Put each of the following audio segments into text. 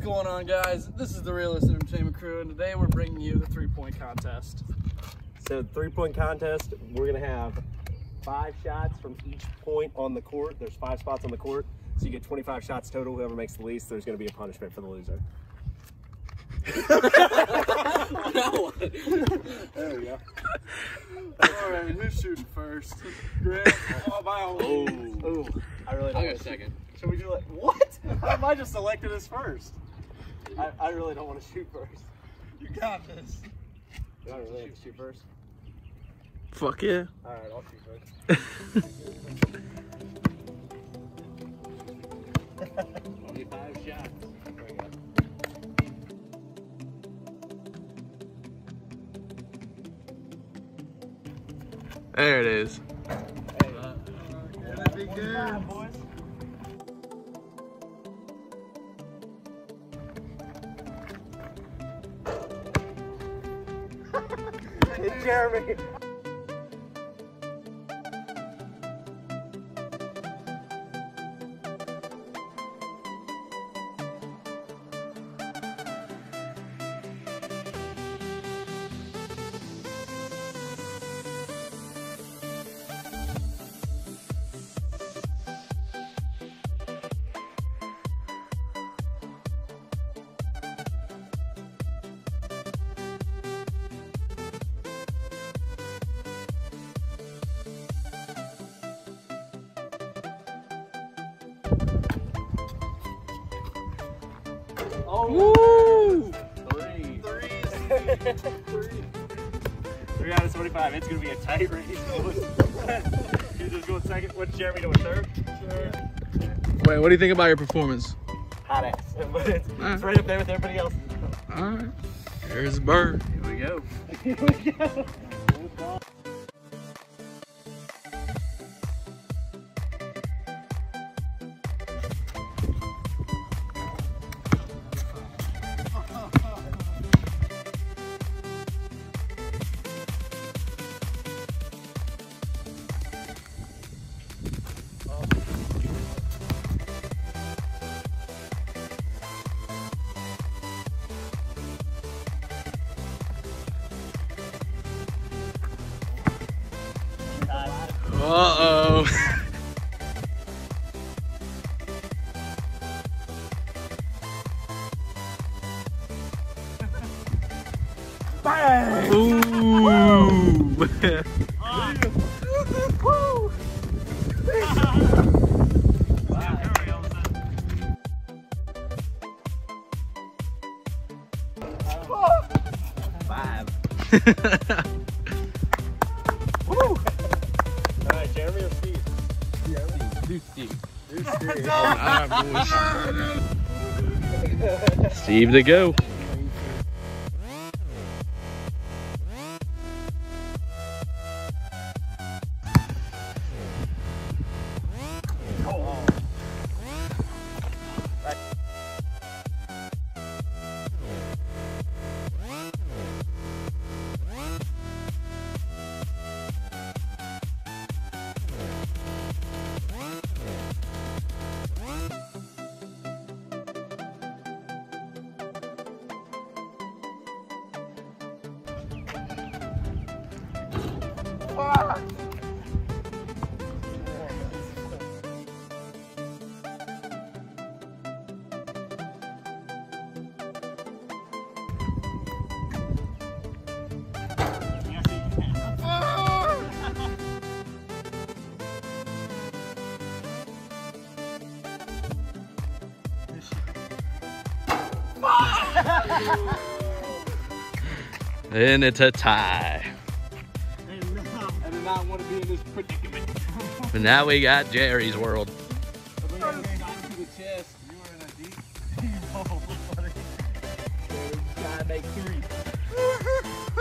What's going on, guys? This is the Realest Entertainment Crew, and today we're bringing you the three-point contest. So three-point contest, we're gonna have five shots from each point on the court. There's five spots on the court, so you get 25 shots total. Whoever makes the least, there's gonna be a punishment for the loser. there we go. All right, who's shooting first? Grant. Oh, by all means. Ooh, I really don't. I'll go wanna shoot. second. Should we do it? What? How am I just selected as first? I, I really don't want to shoot first. You got this. Do I really have to shoot first? Fuck yeah. All right, I'll shoot first. Only five shots. There we go. There it is. Gonna be good. boys. Jeremy. Woo! Three. Three out of 25. It's going to be a tight race. He's just going second. What's Jeremy doing? Third? Wait, what do you think about your performance? Hot ass. But it's, it's right up there with everybody else. All right. There's a bird. Here we go. Here we go. Ooh. Five. Right, Jeremy or Steve? Steve to go. And it's a tie. But now we got Jerry's world.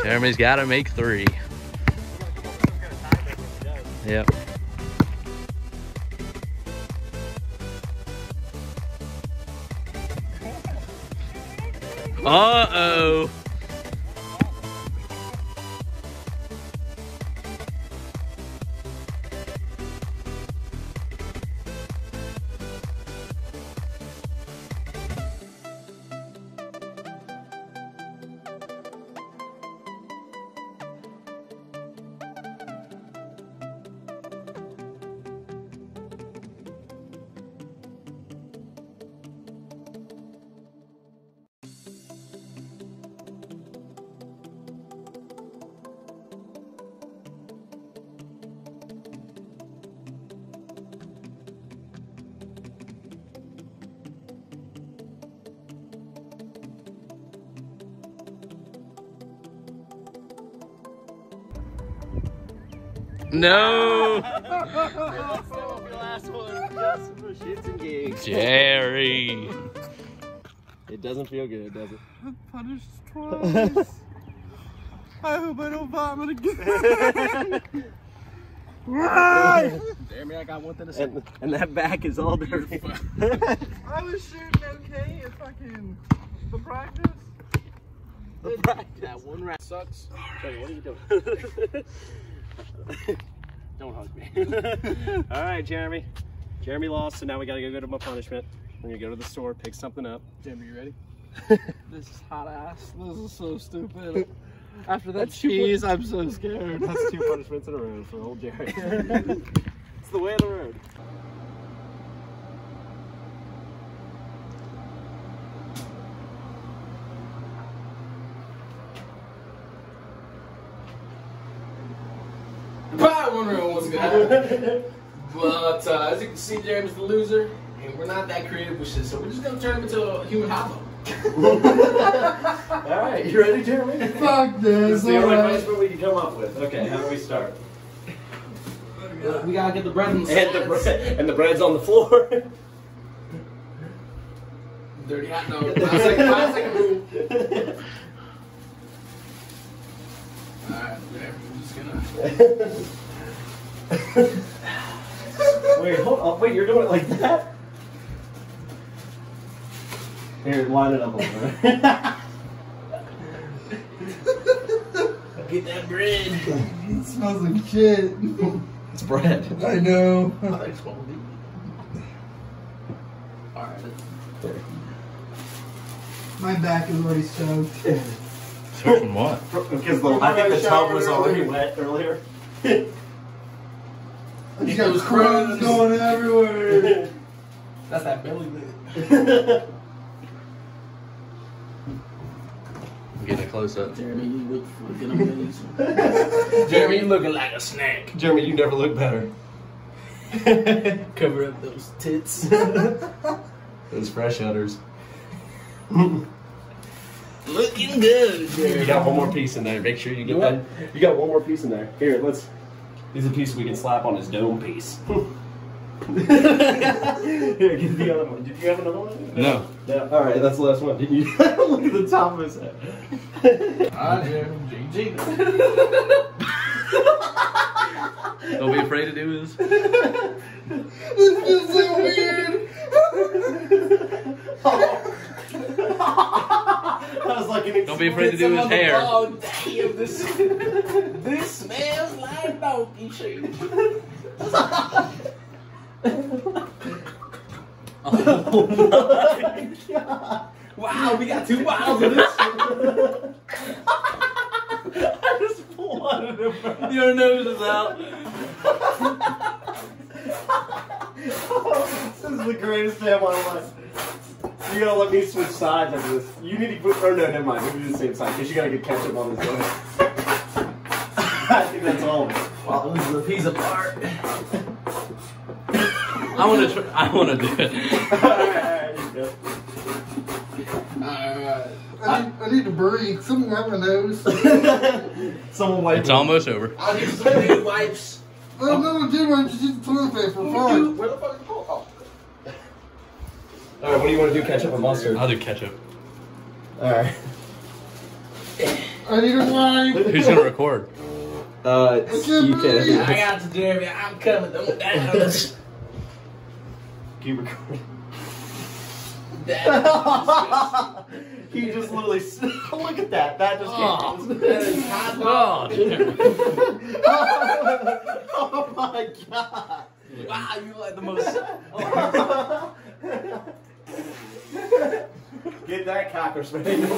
Jeremy's got to make three. Yep. Uh-oh. No. last one. Just for shits and gigs. Jerry. It doesn't feel good, does it? I'm punished twice. I hope I don't vomit again. Jeremy, I got one thing to say. And, and that back is all dirty. I was shooting okay at fucking the practice. that one round sucks. Jerry, what are you doing? Don't hug me. all right, Jeremy. Jeremy lost, so now we gotta go to my punishment. We're gonna go to the store, pick something up. Jimmy, you ready? this is hot ass. This is so stupid. After that That's cheese, I'm so scared. That's two punishments in a row for old Jerry. it's the way of the road. One room was good. but uh, as you can see, Jeremy's the loser, and we're not that creative with shit, so we're just gonna turn him into a human hot dog. All right, you ready, Jeremy? Fuck This this. is the only punishment we can come up with. Okay, how do we start? We gotta get the bread and the And the, sides. bread, and the bread's on the floor. Dirty hot dog. Five second, five second rule. Alright, whatever. We're just gonna. wait, hold on. Wait, you're doing it like that? Here, line it up a little bit. Get that bread. It smells like shit. it's bread. I know. I think it's supposed to be. Alright. My back is already soaked. Searching what? Because the, I think the tub was already wet earlier. I just got crumbs going everywhere. That's that belly lid. I'm getting a close up. Jeremy, you look fucking amazing. Jeremy, you looking like a snack. Jeremy, you never look better. Cover up those tits. Those fresh udders. looking good, You got one more piece in there. Make sure you get What? that. You got one more piece in there. Here, let's. These a piece we can slap on his dome piece. Here, get the other one. Did you have another one? No. No. All right, that's the last one. Didn't you? Look at the top of his head. Ah, Jeremy, GG. Don't be afraid to do this. This feels so weird. That was like an. Don't be afraid to do his hair. Oh, damn, this, this smells like donkey shit. Wow, we got two bottles of this. I just flooded him. Your nose is out. this is the greatest day of my life. You gotta let me switch sides after this. You need to put. Or no, never mind. We do the same side because you gotta get ketchup on this one. I think that's all of it. While this is a piece apart. I want to. Try, I want to do it. Alright, you go. Alright. I need, I need to breathe. Someone out my nose. Someone wipe It's it. almost over. I need some baby wipes. Oh, no, Jim, I just used toilet paper. Where Fine. the fuck is the oh. Alright, what do you want to do? Ketchup or mustard? I'll do ketchup. Alright. I need a wipe. Who's gonna record? Uh, can't you can. I can. got to Jeremy. I'm coming. Don't down. Keep recording. That- he just literally. Look at that. That just Oh, came. that is hot. Oh, oh my god. Wow, you like the most. Get that cocker spray. this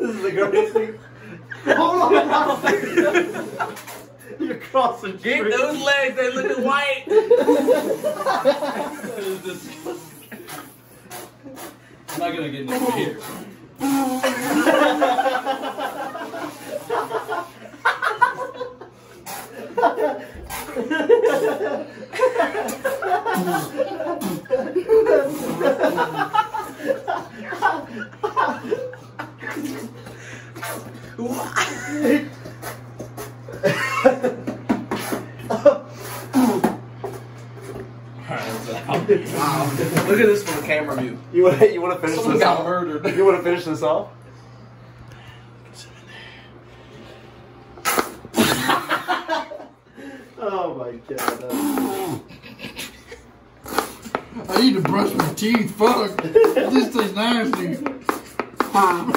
is the greatest thing. Hold on. You're crossing Get streets. those legs, they looking white. I'm not gonna get into here. Look at this from the camera view. You want to you want to finish Someone this got off? murdered. You want to finish this off? My god. Uh. I need to brush my teeth. Fuck. this tastes nasty. I'm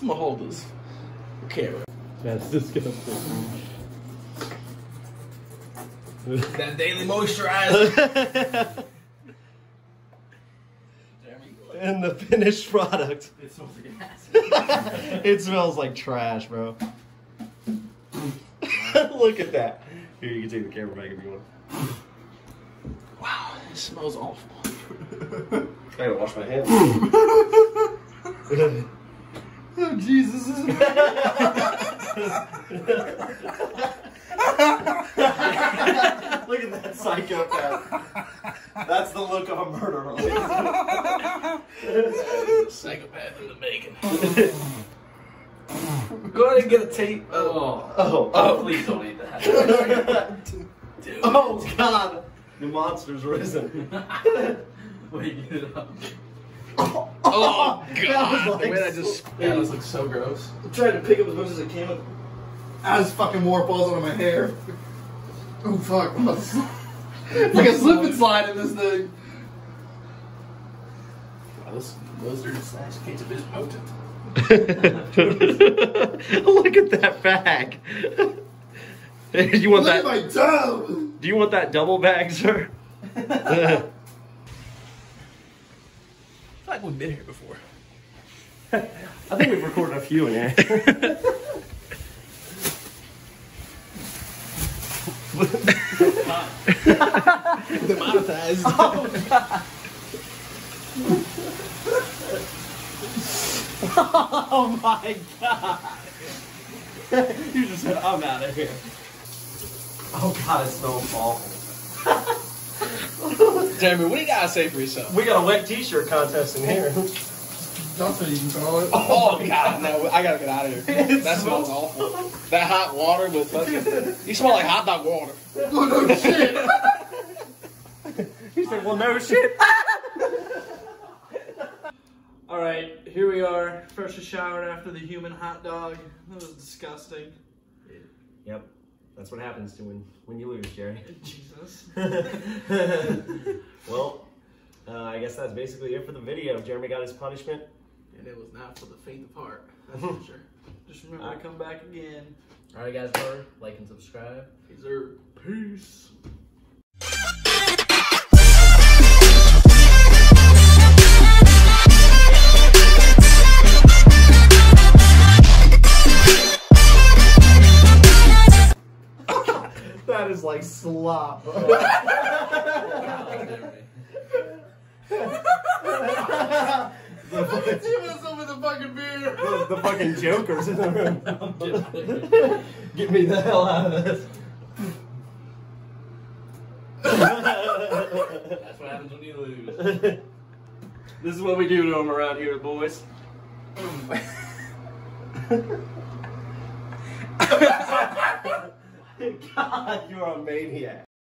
gonna hold this camera. That's disgusting. That daily moisturizer. And the finished product. It smells like ass. it smells like trash, bro. Look at that. Here, you can take the camera back if you want. Wow, it smells awful. I gotta wash my hands. Oh, Jesus. Look at that psychopath. That's the look of a murderer. Psychopath in the making. Go ahead and get a tape. Oh. oh, Oh, Oh, please don't eat that. dude. oh God! The monster's risen. Wait, get it up. Oh, oh That God. was The way like that just that looks like so gross. I'm trying to pick up as much as I can. I just fucking more falls out of my hair. Oh fuck. like a slip and slide in this thing. Wow, this lizard slash ketchup is potent. Look at that bag. Do you want Look at that? my tub. Do you want that double bag, sir? I feel like we've been here before. I think we've recorded a few in here. Demonetized. oh Oh my god! you just said I'm out of here. Oh god, it smells awful. Jeremy, what do you gotta say for yourself? We got a wet T-shirt contest in here. Oh. That's what you can call it. Oh God, no! I gotta get out of here. That smells awful. That hot water with fucking. You smell like hot dog water. Oh no shit. He said, "Well, no shit." All right, here we are, freshly showered after the human hot dog. That was disgusting. Yep, that's what happens to when when you lose, Jerry. Jesus. well, uh, I guess that's basically it for the video. Jeremy got his punishment. And it was not for the faint of heart. That's for sure. Just remember to come back again. All right, guys, remember like and subscribe. Deserve. Peace. That is like slop. What's up with the fucking beer? the, the fucking jokers in the room. Get me the hell out of this. That's what happens when you lose. this is what we do to them around here, boys. God, you're a maniac.